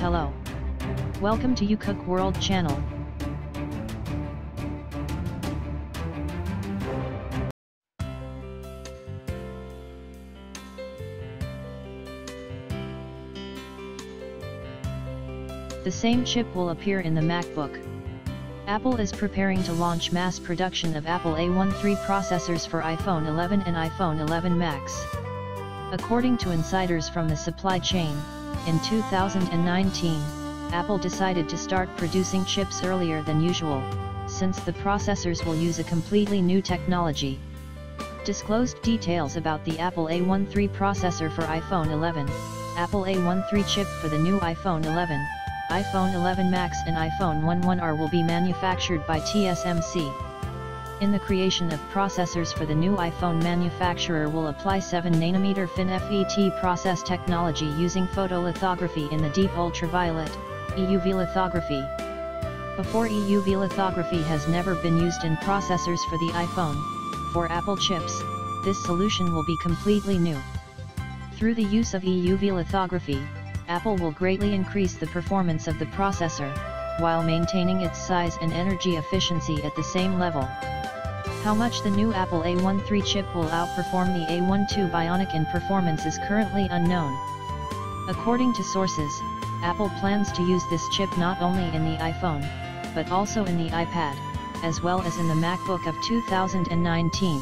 Hello. Welcome to You Cook World channel. The same chip will appear in the MacBook. Apple is preparing to launch mass production of Apple A13 processors for iPhone 11 and iPhone 11 Max. According to insiders from the supply chain, in 2019, Apple decided to start producing chips earlier than usual, since the processors will use a completely new technology. Disclosed details about the Apple A13 processor for iPhone 11, Apple A13 chip for the new iPhone 11, iPhone 11 Max and iPhone 11R will be manufactured by TSMC. In the creation of processors for the new iPhone manufacturer will apply 7nm FinFET process technology using photolithography in the deep ultraviolet, EUV lithography. Before EUV lithography has never been used in processors for the iPhone, for Apple chips, this solution will be completely new. Through the use of EUV lithography, Apple will greatly increase the performance of the processor, while maintaining its size and energy efficiency at the same level. How much the new Apple A13 chip will outperform the A12 Bionic in performance is currently unknown. According to sources, Apple plans to use this chip not only in the iPhone, but also in the iPad, as well as in the MacBook of 2019.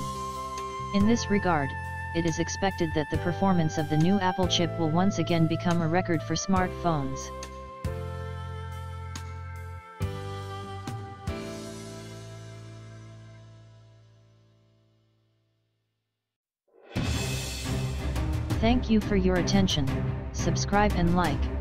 In this regard, it is expected that the performance of the new Apple chip will once again become a record for smartphones. Thank you for your attention, subscribe and like.